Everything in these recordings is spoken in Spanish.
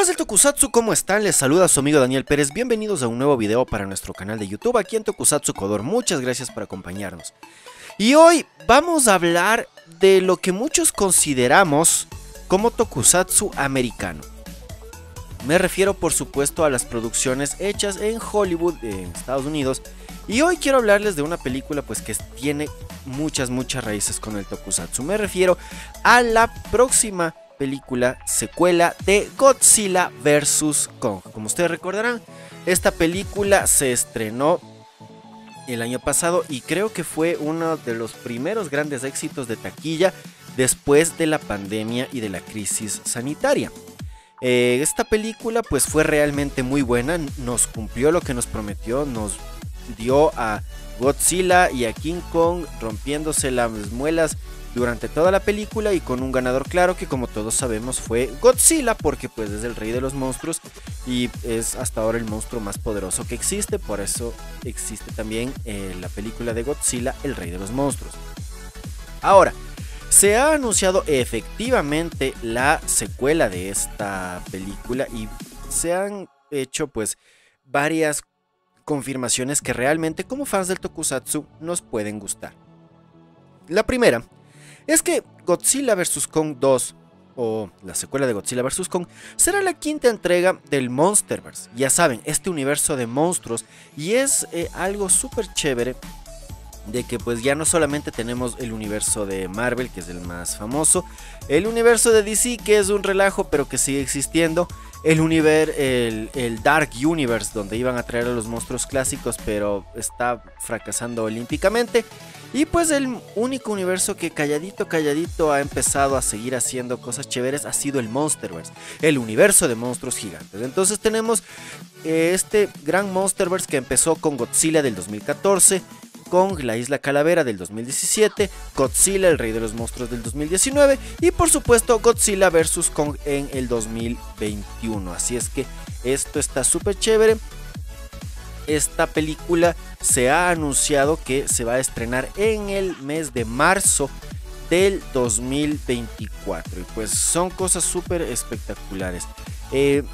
Fans del Tokusatsu, ¿cómo están? Les saluda su amigo Daniel Pérez, bienvenidos a un nuevo video para nuestro canal de YouTube aquí en Tokusatsu Kodor, muchas gracias por acompañarnos. Y hoy vamos a hablar de lo que muchos consideramos como Tokusatsu americano. Me refiero por supuesto a las producciones hechas en Hollywood, en Estados Unidos, y hoy quiero hablarles de una película pues que tiene muchas muchas raíces con el Tokusatsu. Me refiero a la próxima película secuela de Godzilla vs. Kong. Como ustedes recordarán, esta película se estrenó el año pasado y creo que fue uno de los primeros grandes éxitos de taquilla después de la pandemia y de la crisis sanitaria. Eh, esta película pues fue realmente muy buena, nos cumplió lo que nos prometió, nos dio a Godzilla y a King Kong rompiéndose las muelas durante toda la película y con un ganador claro que como todos sabemos fue Godzilla porque pues es el rey de los monstruos y es hasta ahora el monstruo más poderoso que existe, por eso existe también eh, la película de Godzilla, el rey de los monstruos. Ahora, se ha anunciado efectivamente la secuela de esta película y se han hecho pues varias confirmaciones que realmente como fans del tokusatsu nos pueden gustar. La primera es que Godzilla vs. Kong 2, o la secuela de Godzilla vs. Kong, será la quinta entrega del Monsterverse. Ya saben, este universo de monstruos, y es eh, algo súper chévere de que pues ya no solamente tenemos el universo de Marvel, que es el más famoso, el universo de DC, que es un relajo, pero que sigue existiendo, el, el, el, Dark Universe, donde iban a traer a los monstruos clásicos, pero está fracasando olímpicamente. Y pues el único universo que calladito, calladito ha empezado a seguir haciendo cosas chéveres ha sido el Monsterverse, el universo de monstruos gigantes. Entonces tenemos eh, este gran Monsterverse que empezó con Godzilla del 2014, Kong, la isla calavera del 2017, Godzilla, el rey de los monstruos del 2019 y por supuesto Godzilla vs. Kong en el 2021. Así es que esto está súper chévere esta película se ha anunciado que se va a estrenar en el mes de marzo del 2024. Y pues son cosas súper espectaculares. Eh,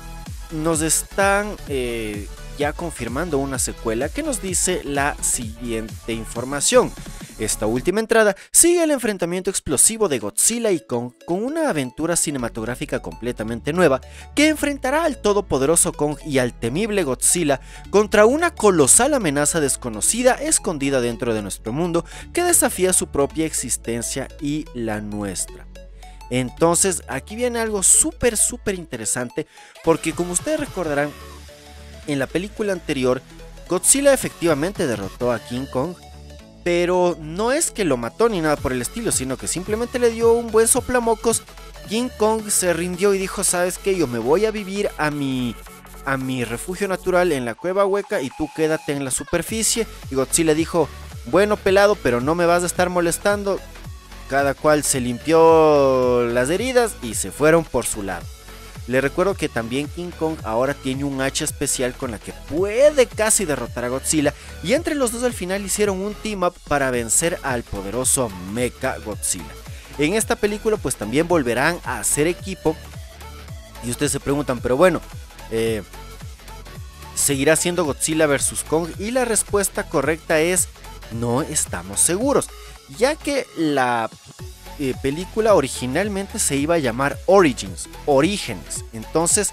nos están eh, ya confirmando una secuela que nos dice la siguiente información. Esta última entrada sigue el enfrentamiento explosivo de Godzilla y Kong con una aventura cinematográfica completamente nueva que enfrentará al todopoderoso Kong y al temible Godzilla contra una colosal amenaza desconocida escondida dentro de nuestro mundo que desafía su propia existencia y la nuestra. Entonces aquí viene algo súper súper interesante porque como ustedes recordarán en la película anterior Godzilla efectivamente derrotó a King Kong pero no es que lo mató ni nada por el estilo, sino que simplemente le dio un buen soplamocos. King Kong se rindió y dijo, ¿sabes qué? Yo me voy a vivir a mi, a mi refugio natural en la cueva hueca y tú quédate en la superficie. Y Godzilla dijo, bueno pelado, pero no me vas a estar molestando. Cada cual se limpió las heridas y se fueron por su lado. Le recuerdo que también King Kong ahora tiene un hacha especial con la que puede casi derrotar a Godzilla y entre los dos al final hicieron un team up para vencer al poderoso Mecha Godzilla. En esta película pues también volverán a hacer equipo y ustedes se preguntan, pero bueno, eh, ¿seguirá siendo Godzilla vs. Kong? Y la respuesta correcta es no estamos seguros, ya que la eh, película originalmente se iba a llamar Origins, Orígenes. Entonces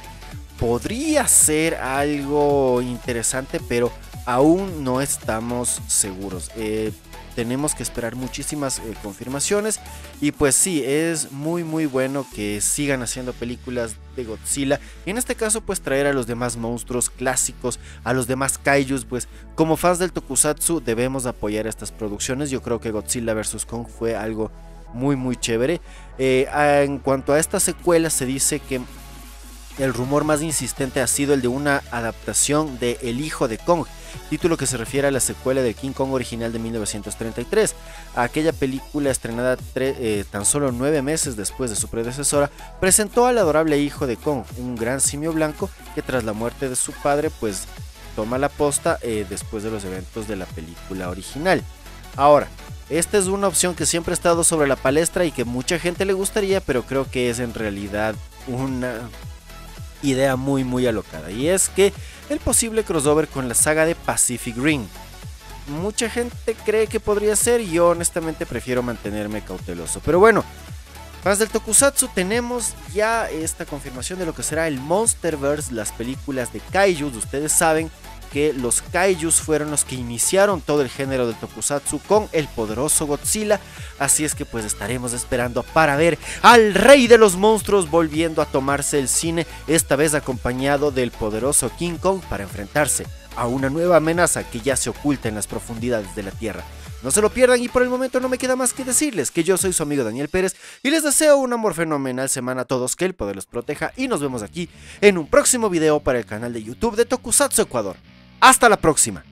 podría ser algo interesante, pero aún no estamos seguros. Eh, tenemos que esperar muchísimas eh, confirmaciones y pues sí, es muy muy bueno que sigan haciendo películas de Godzilla y en este caso pues traer a los demás monstruos clásicos, a los demás kaijus, pues como fans del tokusatsu debemos apoyar estas producciones. Yo creo que Godzilla vs. Kong fue algo muy muy chévere. Eh, en cuanto a esta secuela se dice que el rumor más insistente ha sido el de una adaptación de El Hijo de Kong, título que se refiere a la secuela de King Kong original de 1933. Aquella película estrenada eh, tan solo nueve meses después de su predecesora, presentó al adorable hijo de Kong, un gran simio blanco que tras la muerte de su padre pues toma la posta eh, después de los eventos de la película original. Ahora, esta es una opción que siempre ha estado sobre la palestra y que mucha gente le gustaría, pero creo que es en realidad una idea muy muy alocada y es que el posible crossover con la saga de Pacific Ring. Mucha gente cree que podría ser y yo honestamente prefiero mantenerme cauteloso. Pero bueno, más del Tokusatsu tenemos ya esta confirmación de lo que será el Monsterverse, las películas de Kaijus. Ustedes saben que los kaijus fueron los que iniciaron todo el género del tokusatsu con el poderoso Godzilla, así es que pues estaremos esperando para ver al rey de los monstruos volviendo a tomarse el cine, esta vez acompañado del poderoso King Kong para enfrentarse a una nueva amenaza que ya se oculta en las profundidades de la Tierra. No se lo pierdan y por el momento no me queda más que decirles que yo soy su amigo Daniel Pérez y les deseo un amor fenomenal semana a todos, que el poder los proteja y nos vemos aquí en un próximo video para el canal de YouTube de Tokusatsu Ecuador. Hasta la próxima.